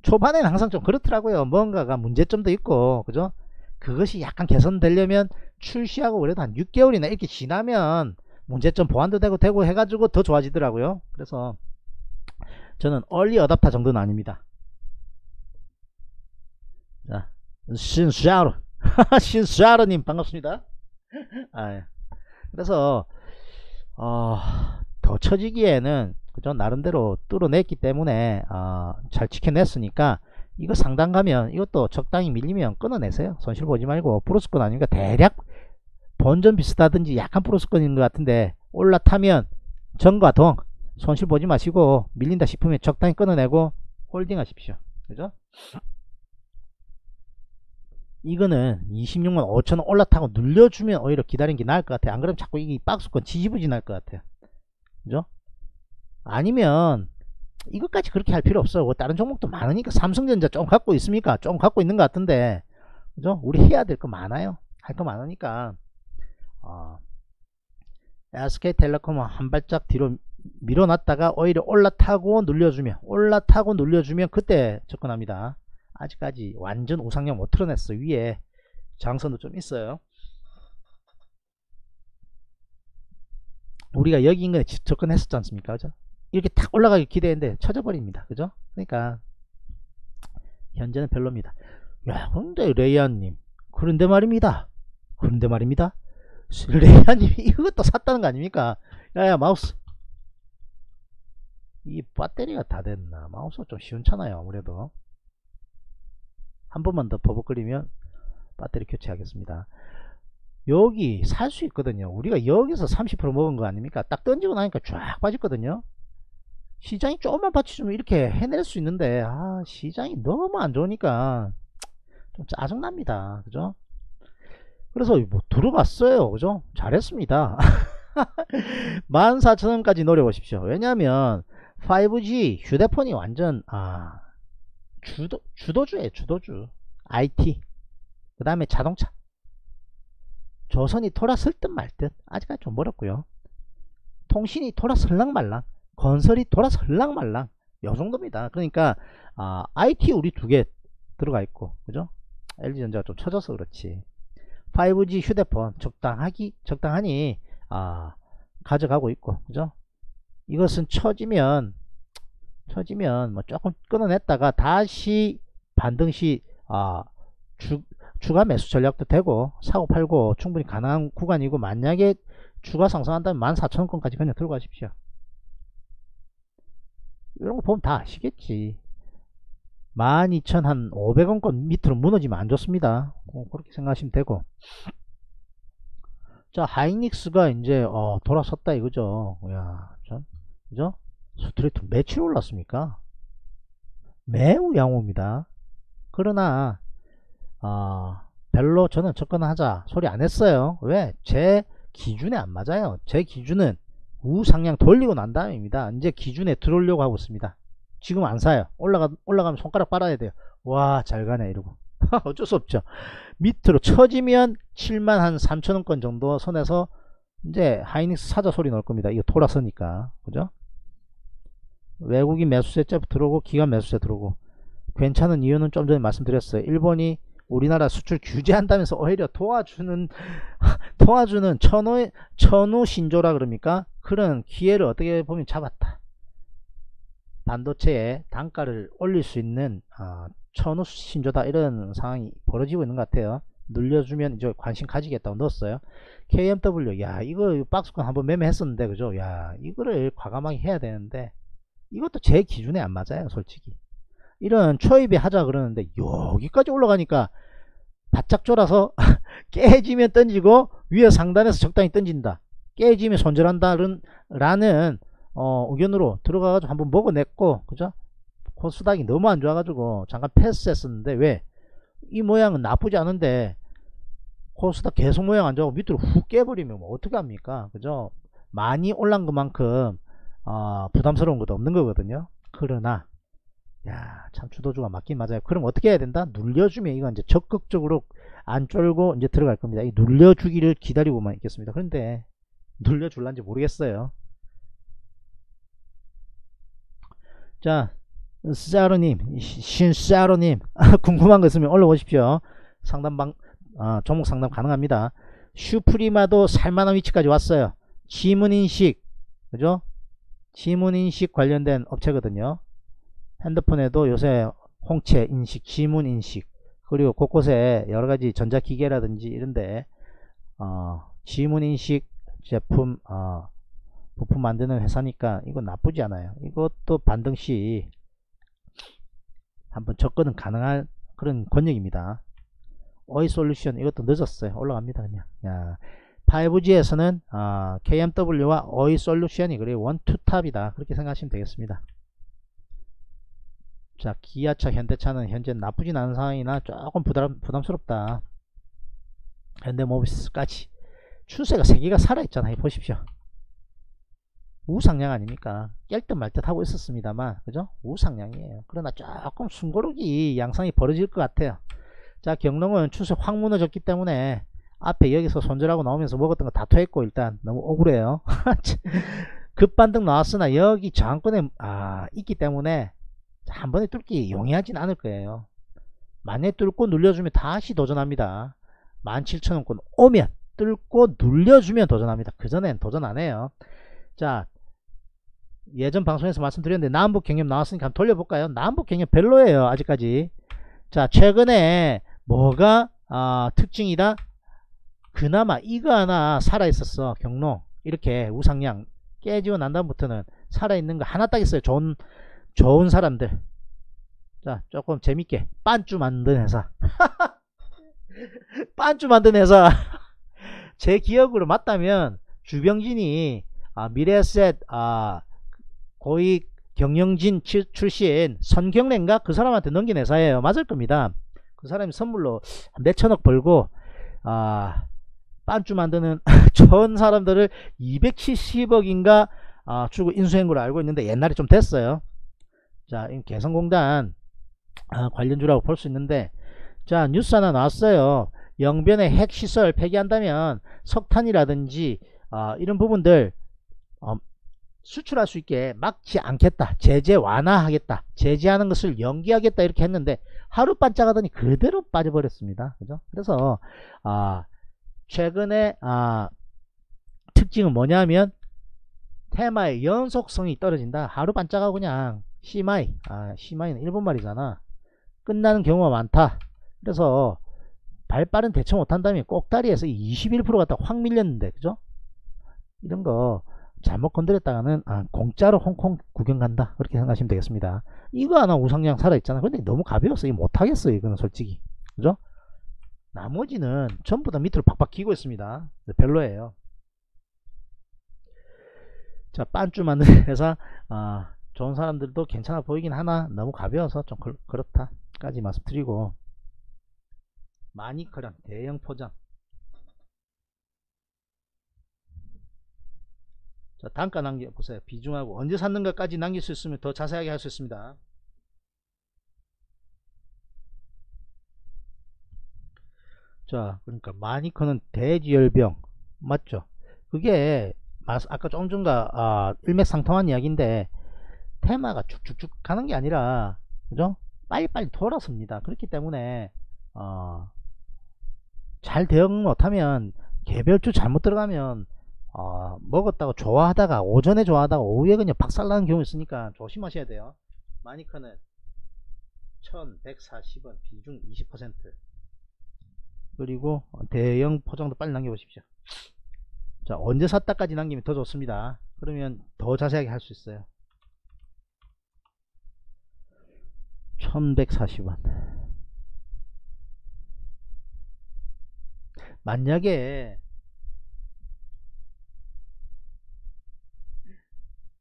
초반에는 항상 좀 그렇더라고요. 뭔가가 문제점도 있고, 그죠? 그것이 약간 개선되려면 출시하고 그래도 한 6개월이나 이렇게 지나면 문제점 보완도 되고 되고 해가지고 더 좋아지더라고요. 그래서, 저는 얼리 어답터 정도는 아닙니다. 자, 신샤르, 신샤르님 반갑습니다. 아, 예. 그래서 어, 더 처지기에는 그죠 나름대로 뚫어냈기 때문에 어, 잘 지켜냈으니까 이거 상단 가면 이것도 적당히 밀리면 끊어내세요. 손실 보지 말고 플러스권 아닙니까? 대략 본전 비슷하든지 약간 플러스권인 것 같은데 올라타면 정과 동 손실 보지 마시고 밀린다 싶으면 적당히 끊어내고 홀딩 하십시오. 그죠? 이거는 26만 5천원 올라타고 눌려주면 오히려 기다리는 게 나을 것 같아요. 안 그러면 자꾸 이게 박스권 지지부진할 것 같아요. 그죠? 아니면 이것까지 그렇게 할 필요 없어. 뭐 다른 종목도 많으니까 삼성전자 좀 갖고 있습니까? 좀 갖고 있는 것 같은데 그죠? 우리 해야 될 거 많아요. 할 거 많으니까 어, SK텔레콤은 한 발짝 뒤로 밀어놨다가 오히려 올라타고 눌려주면 올라타고 눌려주면 그때 접근합니다. 아직까지 완전 우상향 못 틀어냈어. 위에 장선도 좀 있어요. 우리가 여기 인근에 접근했었지 않습니까? 그죠? 이렇게 탁 올라가기 기대했는데 쳐져버립니다. 그죠? 그러니까 현재는 별로입니다. 야, 근데 레이아님 그런데 말입니다. 그런데 말입니다. 레이아님이 이것도 샀다는 거 아닙니까? 야야 마우스 이 배터리가 다 됐나? 마우스가 좀 시원찮아요 아무래도. 한 번만 더 버벅거리면 배터리 교체하겠습니다. 여기 살 수 있거든요. 우리가 여기서 30% 먹은 거 아닙니까? 딱 던지고 나니까 쫙 빠졌거든요. 시장이 조금만 받쳐주면 이렇게 해낼 수 있는데 아 시장이 너무 안 좋으니까 좀 짜증납니다. 그죠? 그래서 뭐 들어갔어요. 그죠? 잘했습니다. 14,000원까지 노려보십시오. 왜냐하면 5G 휴대폰이 완전 아 주도, 주도주예요 주도주. IT 그 다음에 자동차. 조선이 돌아설 듯 말 듯. 아직까지 좀 멀었고요. 통신이 돌아설랑 말랑. 건설이 돌아설랑 말랑. 요 정도입니다. 그러니까 아, IT 우리 두 개 들어가 있고 그죠? LG전자가 좀 쳐져서 그렇지. 5G 휴대폰 적당하기 적당하니 아, 가져가고 있고 그죠 이것은 처지면 처지면 뭐 조금 끊어냈다가 다시 반등시 아, 주, 추가 매수 전략도 되고 사고 팔고 충분히 가능한 구간이고 만약에 추가 상승한다면 14,000원까지 그냥 들어가십시오. 이런 거 보면 다 아시겠지. 12,500원권 밑으로 무너지면 안 좋습니다. 어, 그렇게 생각하시면 되고. 자 하이닉스가 이제 어, 돌아섰다 이거죠. 야, 전, 그죠? 스트레이트 며칠 올랐습니까? 매우 양호입니다. 그러나 어, 별로 저는 접근하자 소리 안 했어요. 왜? 제 기준에 안 맞아요. 제 기준은 우상향 돌리고 난 다음입니다. 이제 기준에 들어오려고 하고 있습니다. 지금 안 사요. 올라가, 올라가면 손가락 빨아야 돼요. 와 잘 가네 이러고. 어쩔 수 없죠. 밑으로 쳐지면 7만 한 3천원권 정도 선에서 이제 하이닉스 사자 소리 넣을 겁니다. 이거 돌아서니까. 그죠 외국인 매수세째 들어오고 기관 매수세 들어오고. 괜찮은 이유는 좀 전에 말씀드렸어요. 일본이 우리나라 수출 규제한다면서 오히려 도와주는 도와주는 천우 천우 신조라 그럽니까? 그런 기회를 어떻게 보면 잡았다. 반도체의 단가를 올릴 수 있는 어, 천우 신조다 이런 상황이 벌어지고 있는 것 같아요. 눌려주면 이제 관심 가지겠다고 넣었어요. KMW 야 이거 박스권 한번 매매했었는데 그죠? 야 이거를 과감하게 해야 되는데 이것도 제 기준에 안 맞아요 솔직히. 이런 초입에 하자 그러는데 여기까지 올라가니까 바짝 졸아서 깨지면 던지고 위에 상단에서 적당히 던진다. 깨지면 손절한다 라는 어, 의견으로 들어가가지고 한번 먹어냈고 그죠? 코스닥이 너무 안 좋아가지고 잠깐 패스했었는데 왜? 이 모양은 나쁘지 않은데 코스닥 계속 모양 안 좋아하고 밑으로 훅 깨버리면 뭐 어떻게 합니까? 그죠? 많이 올란 것만큼 어, 부담스러운 것도 없는 거거든요. 그러나 야 참 주도주가 맞긴 맞아요. 그럼 어떻게 해야 된다? 눌려주면 이건 이제 적극적으로 안 쫄고 이제 들어갈 겁니다. 이 눌려주기를 기다리고만 있겠습니다. 그런데 눌려줄란지 모르겠어요. 자 사로님 신사로님 궁금한 거 있으면 올라오십시오. 상담방 아, 종목 상담 가능합니다. 슈프리마도 살만한 위치까지 왔어요. 지문인식 그죠 지문인식 관련된 업체거든요. 핸드폰에도 요새 홍채 인식 지문 인식 그리고 곳곳에 여러가지 전자기계라든지 이런데 어, 지문 인식 제품 어, 부품 만드는 회사니까 이거 나쁘지 않아요. 이것도 반등시 한번 접근은 가능한 그런 권역입니다. 오이 솔루션 이것도 늦었어요. 올라갑니다 그냥. 야, 5G에서는 어, KMW와 오이 솔루션이 그래 원투탑이다. 그렇게 생각하시면 되겠습니다. 자 기아차 현대차는 현재 나쁘진 않은 상황이나 조금 부담, 부담스럽다. 현대모비스까지 추세가 세개가 살아있잖아요. 보십시오. 우상향 아닙니까? 깰 듯 말 듯 하고 있었습니다만 그죠? 우상향이에요. 그러나 조금 숨고르기 양상이 벌어질 것 같아요. 자 경롱은 추세 확 무너졌기 때문에 앞에 여기서 손절하고 나오면서 먹었던 거 다 토했고 일단 너무 억울해요. 급반등 나왔으나 여기 저항권에 아, 있기 때문에 한 번에 뚫기 용이하진 않을 거예요. 만약에 뚫고 눌려주면 다시 도전합니다. 17,000원권 오면 뚫고 눌려주면 도전합니다. 그 전엔 도전 안해요. 자 예전 방송에서 말씀드렸는데 남북 경협 나왔으니까 한번 돌려볼까요? 남북 경협 별로예요 아직까지. 자 최근에 뭐가 아, 특징이다 그나마 이거 하나 살아있었어 경로. 이렇게 우상향 깨지고 난 다음부터는 살아있는 거 하나 딱 있어요 좋은 좋은 사람들. 자 조금 재밌게 빤쭈 만든 회사. 빤쭈 만든 회사. 제 기억으로 맞다면 주병진이 아, 미래에셋 아, 고익 경영진 출신 선경래인가? 그 사람한테 넘긴 회사예요. 맞을 겁니다. 그 사람이 선물로 몇천억 벌고 아 빤쭈 만드는 좋은 사람들을 270억인가 아, 주고 인수한 걸로 알고 있는데 옛날에 좀 됐어요. 자 개성공단 아, 관련주라고 볼 수 있는데 자 뉴스 하나 나왔어요. 영변의 핵시설 폐기한다면 석탄이라든지 어, 이런 부분들 어, 수출할 수 있게 막지 않겠다 제재 완화하겠다 제재하는 것을 연기하겠다 이렇게 했는데 하루 반짝하더니 그대로 빠져버렸습니다. 그죠? 그래서 아 최근에 아 특징은 뭐냐면 테마의 연속성이 떨어진다. 하루 반짝하고 그냥 시마이 아 시마이는 일본 말이잖아. 끝나는 경우가 많다. 그래서 발빠른 대처 못한다면 꼭다리에서 21% 갖다 확 밀렸는데 그죠? 이런 거 잘못 건드렸다가는 아, 공짜로 홍콩 구경 간다. 그렇게 생각하시면 되겠습니다. 이거 하나 우상향 살아있잖아. 근데 너무 가벼워서 이 못하겠어요 이거는 솔직히. 그죠 나머지는 전부 다 밑으로 팍팍 기고 있습니다. 별로예요. 자 빤쭈 만든 회사 아, 좋은 사람들도 괜찮아 보이긴 하나? 너무 가벼워서 좀 그, 그렇다 까지 말씀드리고. 마니커랑 대형 포장. 자 단가 남겨보세요. 비중하고 언제 샀는가까지 남길 수 있으면 더 자세하게 할 수 있습니다 자 그러니까 마니커는 대지열병. 맞죠? 그게 아까 조금 전가 아, 일맥상통한 이야기인데 테마가 쭉쭉쭉 가는 게 아니라 그죠? 빨리빨리 돌아섭니다. 그렇기 때문에 어, 잘 대응 못하면 개별주 잘못 들어가면 어, 먹었다고 좋아하다가 오전에 좋아하다가 오후에 그냥 박살나는 경우 있으니까 조심하셔야 돼요. 마니커는 1140원 비중 20% 그리고 대형 포장도 빨리 남겨보십시오. 자 언제 샀다까지 남기면 더 좋습니다. 그러면 더 자세하게 할 수 있어요. 1140원. 만약에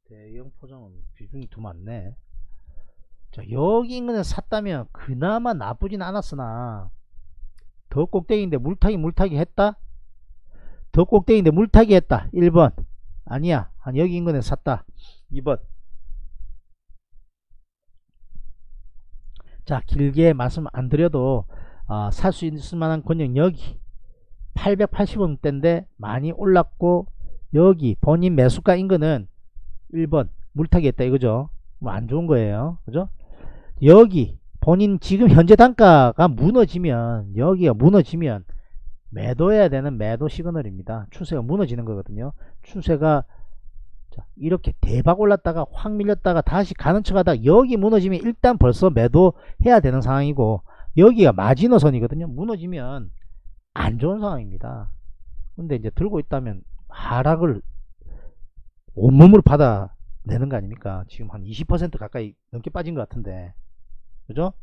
대형 포장은 비중이 더 많네. 자 여기 인근에 샀다면 그나마 나쁘진 않았으나 더 꼭대기인데 물타기 물타기 했다? 더 꼭대기인데 물타기 했다. 1번. 아니야. 한 여기 인근에 샀다. 2번. 자 길게 말씀 안 드려도 어, 살수 있을 만한 권역 여기. 880원대인데 많이 올랐고 여기 본인 매수가 인근은 1번. 물타기 했다. 이거죠. 뭐 안 좋은 거예요. 그죠? 여기 본인 지금 현재 단가가 무너지면 여기가 무너지면 매도해야 되는 매도 시그널입니다 추세가 무너지는 거거든요 추세가 자, 이렇게 대박 올랐다가 확 밀렸다가 다시 가는 척 하다가 여기 무너지면 일단 벌써 매도해야 되는 상황이고 여기가 마지노선이거든요 무너지면 안 좋은 상황입니다. 근데 이제 들고 있다면 하락을 온몸으로 받아내는 거 아닙니까? 지금 한 20% 가까이 넘게 빠진 것 같은데. 그죠?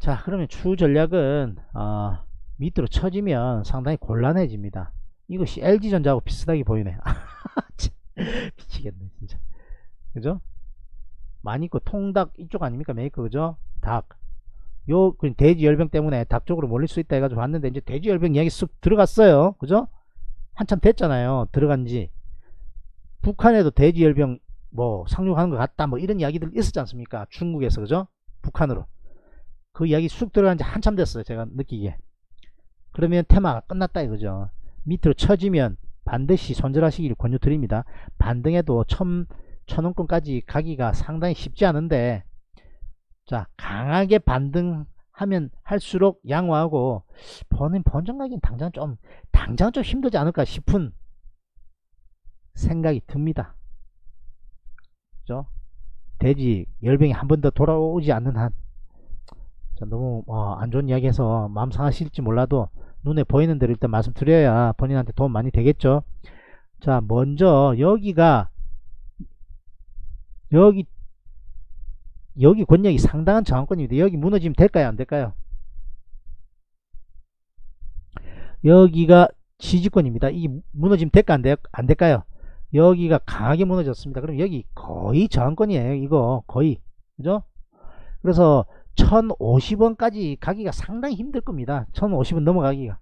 자, 그러면 추후 전략은, 어, 밑으로 쳐지면 상당히 곤란해집니다. 이것이 LG전자하고 비슷하게 보이네. 미치겠네, 진짜. 그죠? 많이 있고 통닭 이쪽 아닙니까 메이커 그죠 닭 요, 그 돼지 열병 때문에 닭 쪽으로 몰릴 수 있다 해가지고 봤는데, 이제 돼지 열병 이야기 쑥 들어갔어요. 그죠? 한참 됐잖아요. 들어간 지. 북한에도 돼지 열병 뭐 상륙하는 것 같다. 뭐 이런 이야기들 있었지 않습니까? 중국에서. 그죠? 북한으로. 그 이야기 쑥 들어간 지 한참 됐어요. 제가 느끼기에. 그러면 테마가 끝났다 이거죠. 밑으로 쳐지면 반드시 손절하시기를 권유드립니다. 반등에도 천, 천원권까지 가기가 상당히 쉽지 않은데, 자 강하게 반등하면 할수록 양호하고 본인 본전 가기는 당장 좀 당장 좀 힘들지 않을까 싶은 생각이 듭니다. 그죠? 돼지 열병이 한 번 더 돌아오지 않는 한 자, 너무 어, 안 좋은 이야기해서 마음 상하실지 몰라도 눈에 보이는 대로 일단 말씀드려야 본인한테 도움 많이 되겠죠. 자 먼저 여기가 여기 여기 권력이 상당한 저항권입니다. 여기 무너지면 될까요? 안 될까요? 여기가 지지권입니다. 이 무너지면 될까? 안, 될, 안 될까요? 여기가 강하게 무너졌습니다. 그럼 여기 거의 저항권이에요. 이거 거의. 그죠? 그래서 1050원까지 가기가 상당히 힘들 겁니다. 1050원 넘어가기가.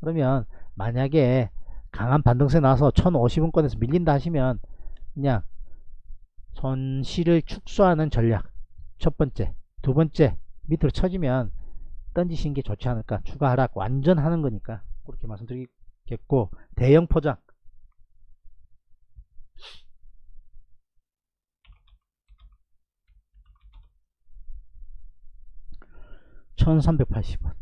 그러면 만약에 강한 반등세 나와서 1050원권에서 밀린다 하시면 그냥 손실을 축소하는 전략 첫 번째 두 번째 밑으로 쳐지면 던지시는 게 좋지 않을까 추가 하락 완전 하는 거니까 그렇게 말씀드리겠고 대형 포장 천삼백팔십 원야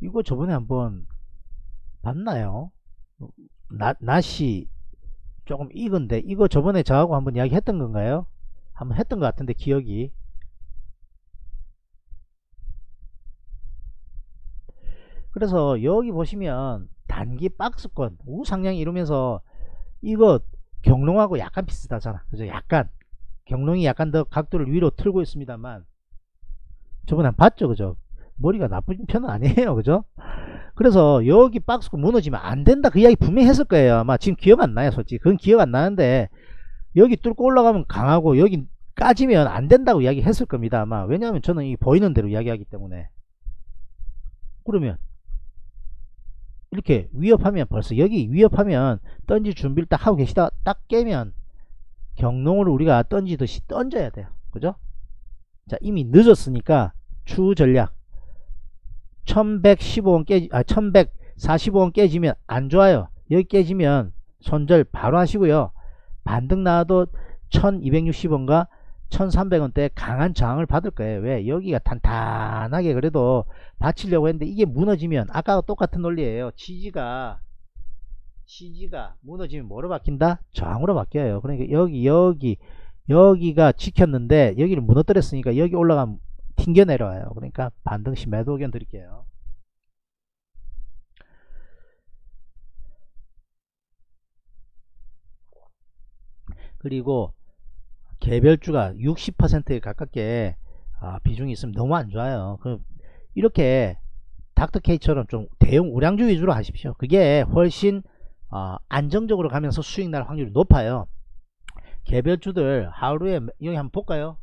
이거 저번에 한번 봤나요? 나, 낫이 조금 익은데 이거 저번에 저하고 한번 이야기 했던 건가요? 한번 했던 것 같은데 기억이 그래서 여기 보시면 단기 박스권 우상향 이루면서 이거 경롱하고 약간 비슷하잖아. 그죠? 약간. 경롱이 약간 더 각도를 위로 틀고 있습니다만. 저번에 한 봤죠? 그죠? 머리가 나쁜 편은 아니에요. 그죠? 그래서 여기 박스권 무너지면 안 된다. 그 이야기 분명히 했을 거예요. 아마 지금 기억 안 나요 솔직히. 그건 기억 안 나는데 여기 뚫고 올라가면 강하고 여기 까지면 안 된다고 이야기 했을 겁니다 아마 왜냐하면 저는 이 보이는 대로 이야기하기 때문에. 그러면 이렇게 위협하면 벌써 여기 위협하면 던질 준비를 딱 하고 계시다 딱 깨면 경롱을 우리가 던지듯이 던져야 돼요. 그죠? 자 이미 늦었으니까 추 전략. 1115원 깨지 아 1145원 깨지면 안 좋아요. 여기 깨지면 손절 바로 하시고요. 반등 나와도 1260원과 1300원대 강한 저항을 받을 거예요. 왜? 여기가 탄탄하게 그래도 받치려고 했는데 이게 무너지면 아까와 똑같은 논리예요. 지지가 지지가 무너지면 뭐로 바뀐다? 저항으로 바뀌어요. 그러니까 여기 여기 여기가 지켰는데 여기를 무너뜨렸으니까 여기 올라가면 튕겨 내려와요. 그러니까 반등시 매도 의견 드릴게요. 그리고 개별주가 60%에 가깝게 아, 비중이 있으면 너무 안 좋아요. 그럼 이렇게 닥터케이처럼 좀 대형 우량주 위주로 하십시오. 그게 훨씬 어, 안정적으로 가면서 수익 날 확률이 높아요. 개별주들 하루에 여기 한번 볼까요?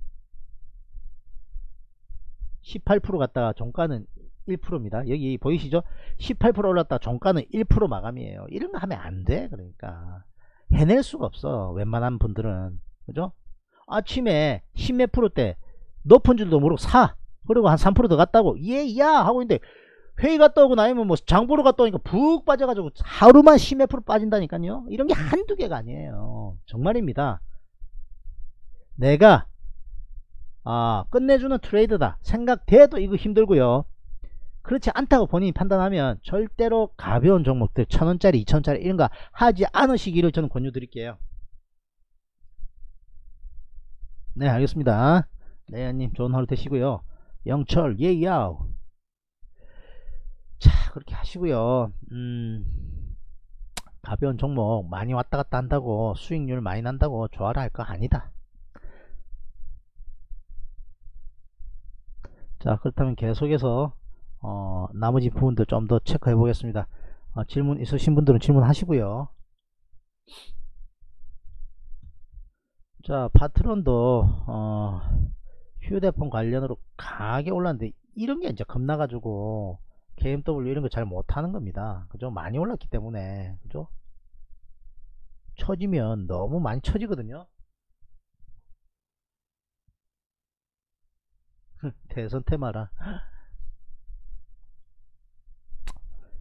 18% 갔다가 종가는 1%입니다. 여기 보이시죠? 18% 올랐다 종가는 1% 마감이에요. 이런 거 하면 안 돼. 그러니까 해낼 수가 없어. 웬만한 분들은 그죠? 아침에 10몇 프로대 높은 줄도 모르고 사. 그리고 한 3%더 갔다고 예야 하고 있는데 회의 갔다 오고 나면 뭐 장보러 갔다 오니까 푹 빠져가지고 하루만 10몇 프로 빠진다니까요. 이런 게 한두 개가 아니에요. 정말입니다. 내가 아 끝내주는 트레이드다 생각돼도 이거 힘들고요 그렇지 않다고 본인이 판단하면 절대로 가벼운 종목들 천원짜리 이천원짜리 이런 거 하지 않으시기를 저는 권유 드릴게요 네 알겠습니다. 네님 좋은 하루 되시고요. 영철 예야우 자 그렇게 하시고요. 음 가벼운 종목 많이 왔다갔다 한다고 수익률 많이 난다고 좋아라 할 거 아니다. 자 그렇다면 계속해서 어, 나머지 부분들 좀 더 체크해 보겠습니다. 어, 질문 있으신 분들은 질문하시고요. 자, 파트론도 어, 휴대폰 관련으로 강하게 올랐는데 이런 게 이제 겁나가지고 KMW 이런 거 잘 못하는 겁니다. 그죠? 많이 올랐기 때문에 그죠? 처지면 너무 많이 처지거든요. 대선 테마라.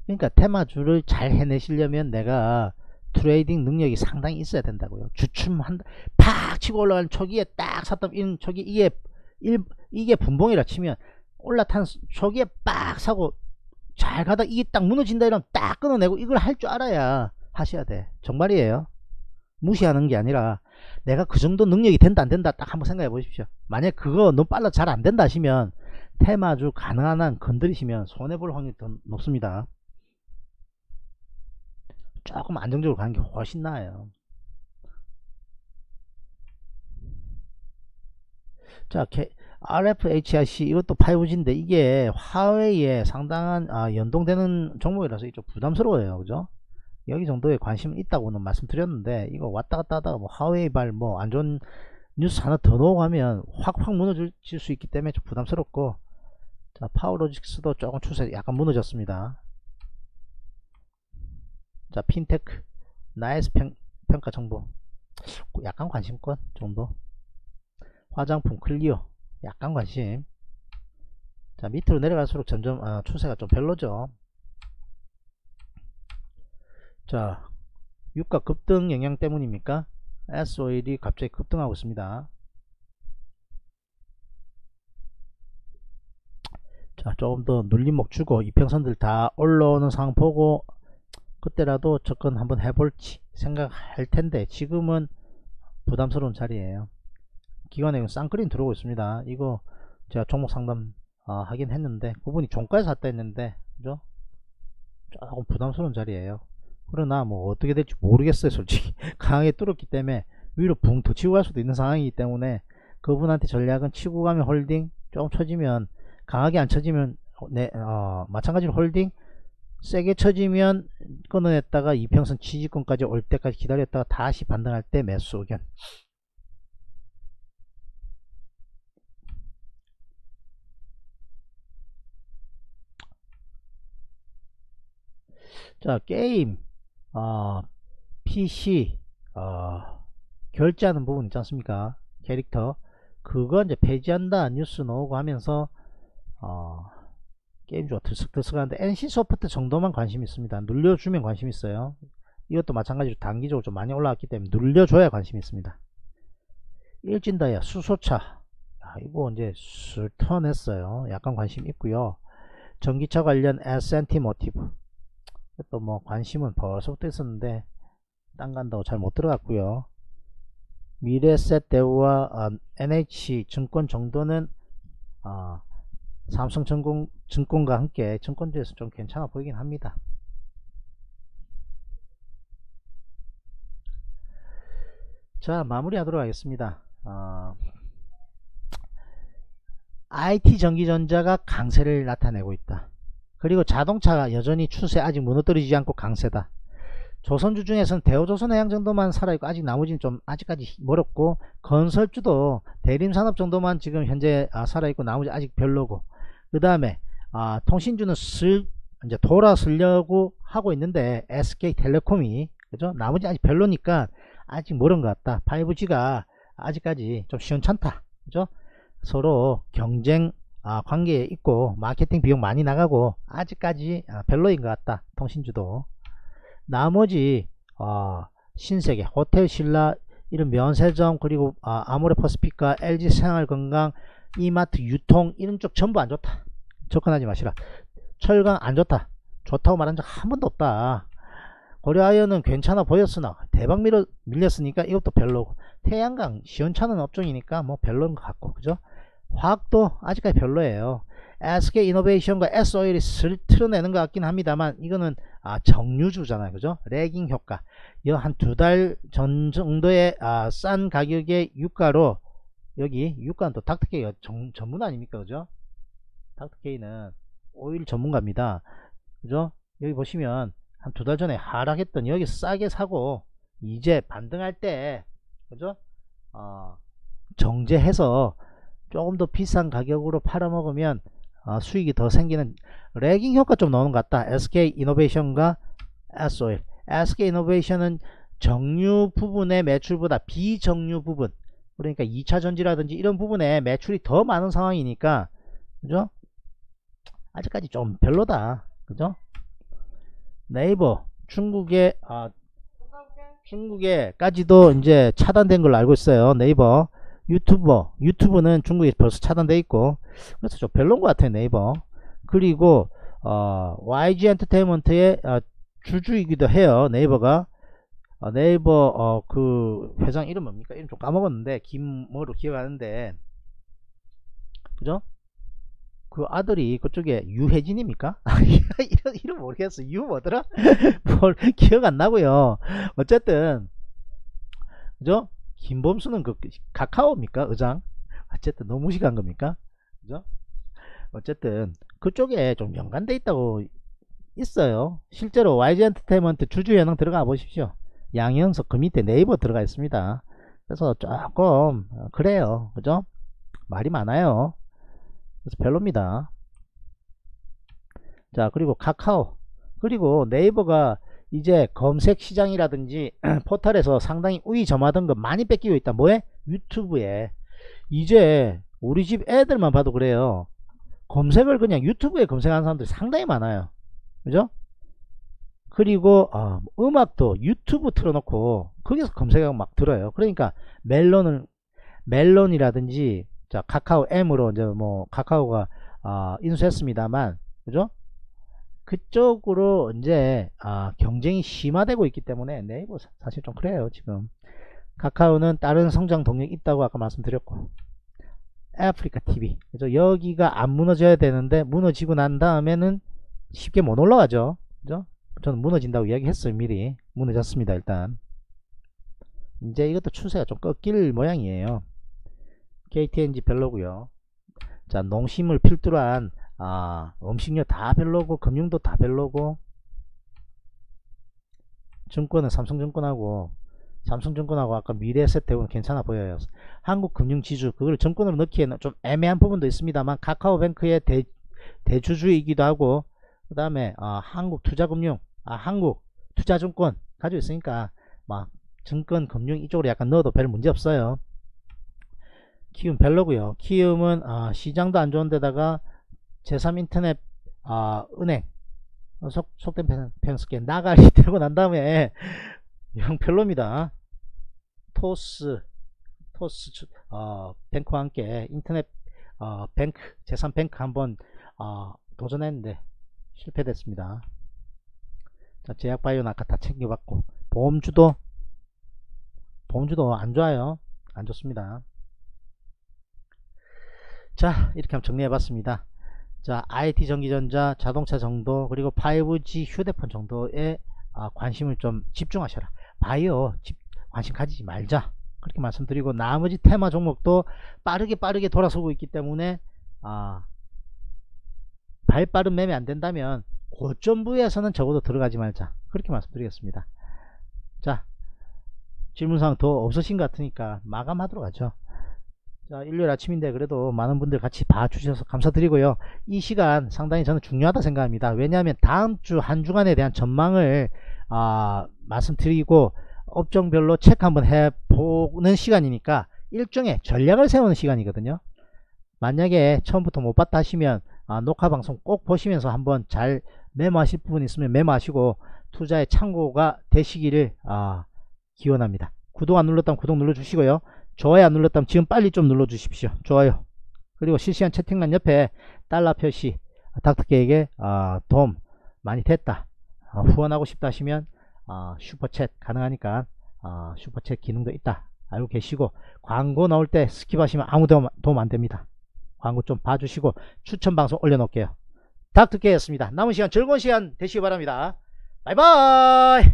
그러니까 테마주를 잘 해내시려면 내가 trading 능력이 상당히 있어야 된다고요. 주춤한다. 팍 치고 올라가는 초기에 딱 샀던 이런 초기 이게 일, 이게 분봉이라 치면 올라탄 초기에 빡 사고 잘 가다 이게 딱 무너진다 이러면 딱 끊어내고 이걸 할 줄 알아야 하셔야 돼. 정말이에요. 무시하는 게 아니라 내가 그 정도 능력이 된다 안 된다 딱 한번 생각해 보십시오. 만약 그거 너무 빨라 잘 안 된다 하시면 테마주 가능한 한 건드리시면 손해볼 확률이 더 높습니다. 조금 안정적으로 가는 게 훨씬 나아요. 자, RFHIC 이것도 5G인데 이게 화웨이에 상당한 아, 연동되는 종목이라서 좀 부담스러워요. 그죠? 여기 정도의 관심은 있다고는 말씀드렸는데 이거 왔다 갔다 하다가 뭐 화웨이 발 뭐 안 좋은 뉴스 하나 더 넣어가면 확확 무너질 수 있기 때문에 좀 부담스럽고 자 파워로직스도 조금 추세 약간 무너졌습니다. 자 핀테크. 나이스 평, 평가 정보. 약간 관심권 정도. 화장품 클리오. 약간 관심. 자 밑으로 내려갈수록 점점 어, 추세가 좀 별로죠. 자 유가 급등 영향 때문입니까? S-오일이 갑자기 급등하고 있습니다. 자 조금 더 눌림목 주고 이평선들 다 올라오는 상황 보고 그때라도 접근 한번 해볼지 생각할 텐데 지금은 부담스러운 자리에요. 기관에 쌍그린 들어오고 있습니다. 이거 제가 종목 상담 어, 하긴 했는데 그분이 종가에 샀다 했는데 그죠? 조금 부담스러운 자리에요. 그러나 뭐 어떻게 될지 모르겠어요 솔직히. 강하게 뚫었기 때문에 위로 붕 더 치고 갈 수도 있는 상황이기 때문에 그분한테 전략은 치고 가면 홀딩 조금 쳐지면 강하게 안 쳐지면 네, 어, 마찬가지로 홀딩 세게 쳐지면 끊어냈다가 이평선 지지권까지 올 때까지 기다렸다가 다시 반등할 때 매수 의견. 자 게임. 어, PC. 어, 결제하는 부분 있지 않습니까? 캐릭터. 그거 이제 폐지한다. 뉴스 나오고 하면서 어, 게임 좋아 들썩들썩하는데 NC소프트 정도만 관심 있습니다. 눌려주면 관심 있어요. 이것도 마찬가지로 단기적으로 좀 많이 올라왔기 때문에 눌려줘야 관심 있습니다. 일진다이아 수소차. 야, 이거 이제 술 턴했어요. 약간 관심 있고요. 전기차 관련 S&T 모티브. 또 뭐 관심은 벌써부터 있었는데 땅 간다고 잘 못 들어갔고요. 미래셋 대우와 어, NH 증권 정도는 어, 삼성증권, 증권과 함께 증권주에서 좀 괜찮아 보이긴 합니다. 자 마무리하도록 하겠습니다. 어, IT 전기전자가 강세를 나타내고 있다. 그리고 자동차가 여전히 추세 아직 무너뜨리지 않고 강세다. 조선주 중에서는 대우조선해양 정도만 살아있고 아직 나머지는 좀 아직까지 멀었고 건설주도 대림산업 정도만 지금 현재 아, 살아있고 나머지 아직 별로고 그 다음에 아, 통신주는 슬 이제 돌아서려고 하고 있는데 SK텔레콤이 그죠? 나머지 아직 별로니까 아직 모른 것 같다. 5G가 아직까지 좀 시원찮다. 그죠? 서로 경쟁 아, 관계에 있고 마케팅 비용 많이 나가고 아직까지 아, 별로인 것 같다. 통신주도. 나머지 어, 신세계 호텔 신라 이런 면세점 그리고 아, 아모레 퍼스피카 LG 생활건강 이마트 유통 이런 쪽 전부 안 좋다. 접근하지 마시라. 철강 안 좋다. 좋다고 말한 적 한 번도 없다. 고려아연은 괜찮아 보였으나 대박 밀어, 밀렸으니까 이것도 별로고. 태양광 시원찮은 업종이니까 뭐 별로인 것 같고 그죠? 화학도 아직까지 별로예요. SK 이노베이션과 S오일이 슬 틀어내는 것 같긴 합니다만 이거는 아, 정유주잖아요. 그죠? 레깅 효과. 한 두 달 전 정도의 아, 싼 가격의 유가로 여기 유가는 또 닥터케이가 전문 아닙니까 그죠 닥터케이는 오일 전문가입니다. 그죠? 여기 보시면 한 두 달 전에 하락했던 여기 싸게 사고 이제 반등할 때 그죠? 어, 정제해서 조금 더 비싼 가격으로 팔아먹으면 어, 수익이 더 생기는 레깅 효과 좀 나오는 것 같다. SK 이노베이션과 SOL. SK 이노베이션은 정유 부분의 매출보다 비정유 부분 그러니까 2차 전지라든지 이런 부분에 매출이 더 많은 상황이니까 그죠? 아직까지 좀 별로다. 그죠? 네이버 중국에 아 중국에까지도 이제 차단된 걸로 알고 있어요. 네이버 유튜버 유튜브는 중국에 벌써 차단돼 있고 그래서 좀 별로인 것 같아요. 네이버 그리고 어, YG 엔터테인먼트의 어, 주주이기도 해요. 네이버가 어, 네이버 어, 그 회장 이름 뭡니까? 이름 좀 까먹었는데 김뭐로 기억하는데 그죠? 그 아들이 그쪽에 유혜진입니까? 이름, 이름 모르겠어. 유 뭐더라? 뭘 기억 안 나고요. 어쨌든 그죠? 김범수는 그 카카오입니까? 의장? 어쨌든 너무 무식한 겁니까? 그죠? 어쨌든 그쪽에 좀 연관돼 있다고 있어요. 실제로 YG 엔터테인먼트 주주 연행 들어가 보십시오. 양현석 그 밑에 네이버 들어가 있습니다. 그래서 조금 어, 그래요. 그죠? 말이 많아요. 그래서 별로입니다. 자 그리고 카카오 그리고 네이버가 이제 검색 시장이라든지 포털에서 상당히 우위 점하던 거 많이 뺏기고 있다. 뭐에? 유튜브에. 이제 우리 집 애들만 봐도 그래요. 검색을 그냥 유튜브에 검색하는 사람들이 상당히 많아요. 그죠? 그리고 어, 음악도 유튜브 틀어놓고 거기서 검색하고 막 들어요. 그러니까 멜론을 멜론이라든지 자 카카오 M으로 이제 뭐 카카오가 어, 인수했습니다만 그죠? 그쪽으로 이제 아, 경쟁이 심화되고 있기 때문에 네이버 사실 좀 그래요 지금. 카카오는 다른 성장 동력이 있다고 아까 말씀드렸고 아프리카 TV 그죠? 여기가 안 무너져야 되는데 무너지고 난 다음에는 쉽게 못 올라가죠. 그죠 저는 무너진다고 이야기했어요 미리. 무너졌습니다 일단. 이제 이것도 추세가 좀 꺾일 모양이에요. KTNG 별로고요. 자 농심을 필두로 한 아, 음식료 다 별로고 금융도 다 별로고 증권은 삼성증권하고 삼성증권하고 아까 미래에셋대우는 괜찮아 보여요. 한국금융지주 그걸 증권으로 넣기에는 좀 애매한 부분도 있습니다만 카카오뱅크의 대, 대주주이기도 하고 그 다음에 아, 한국투자금융 아, 한국 투자증권 가지고 있으니까 막 증권 금융 이쪽으로 약간 넣어도 별 문제 없어요. 키움 별로고요. 키움은 아, 시장도 안 좋은 데다가 제3인터넷 아, 은행 어, 속, 속된 쓸게 나가리 들고 난 다음에 영 별로입니다 토스 토스 어, 뱅크와 함께 인터넷 어, 뱅크 제3뱅크 한번 어, 도전했는데 실패됐습니다 자, 제약바이오는 아까 다 챙겨봤고 보험주도 보험주도 안 좋아요 안 좋습니다 자 이렇게 한번 정리해 봤습니다 자, IT 전기전자, 자동차 정도, 그리고 5G 휴대폰 정도에 아, 관심을 좀 집중하셔라. 바이오 집, 관심 가지지 말자. 그렇게 말씀드리고 나머지 테마 종목도 빠르게 빠르게 돌아서고 있기 때문에 아, 발 빠른 매매 안 된다면 고점 부에서는 적어도 들어가지 말자. 그렇게 말씀드리겠습니다. 자, 질문사항 더 없으신 것 같으니까 마감하도록 하죠. 자, 일요일 아침인데 그래도 많은 분들 같이 봐주셔서 감사드리고요. 이 시간 상당히 저는 중요하다 생각합니다. 왜냐하면 다음 주 한 주간에 대한 전망을 아, 말씀드리고 업종별로 체크 한번 해보는 시간이니까 일종의 전략을 세우는 시간이거든요. 만약에 처음부터 못 봤다 하시면 아, 녹화 방송 꼭 보시면서 한번 잘 메모하실 부분 있으면 메모하시고 투자에 참고가 되시기를 아, 기원합니다. 구독 안 눌렀다면 구독 눌러주시고요. 좋아요 안 눌렀다면 지금 빨리 좀 눌러 주십시오 좋아요 그리고 실시간 채팅란 옆에 달러 표시 닥터케에게 어, 도움 많이 됐다 어, 후원하고 싶다 하시면 어, 슈퍼챗 가능하니까 어, 슈퍼챗 기능도 있다 알고 계시고 광고 나올 때 skip하시면 아무 도움 안됩니다 광고 좀 봐주시고 추천 방송 올려놓을게요 닥터케였습니다 남은 시간 즐거운 시간 되시기 바랍니다 bye bye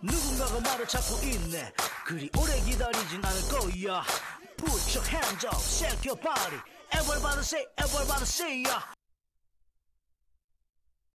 누군가가 말을 찾고 있네 그리 오래 기다리진 않을 거야 Put your hands up, shake your body everybody say everybody say 야